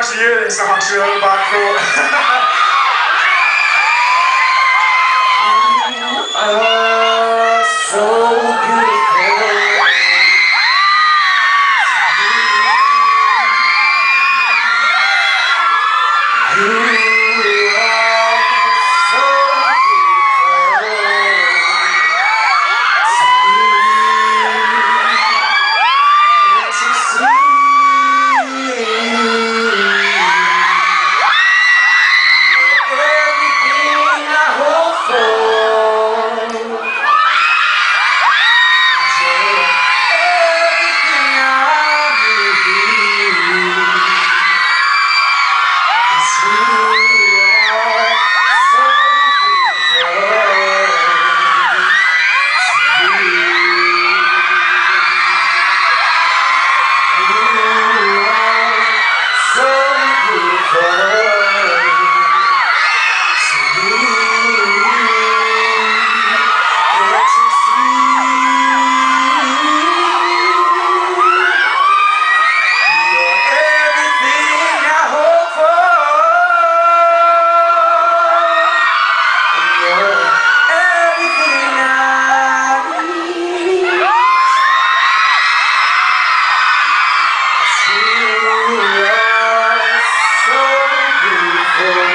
I'm this song too, that was so beautiful. You Sweet. are so beautiful.